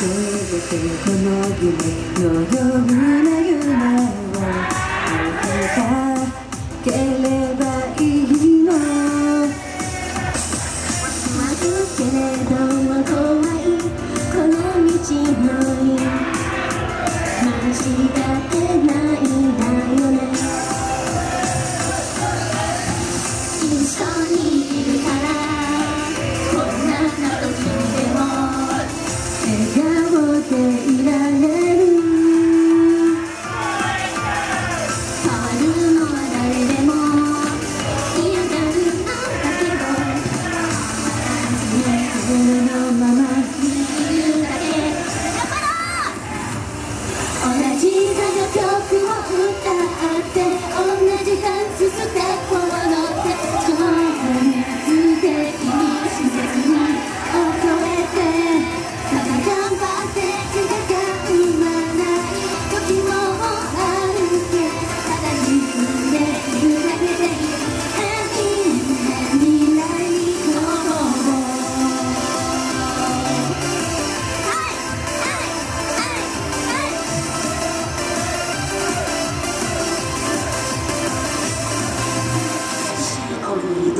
せてこの夢のような夢を届ければいいのまずけれども怖いこの道のり真下手にの曲を歌って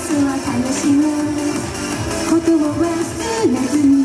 日を楽しむ。ことを忘れずに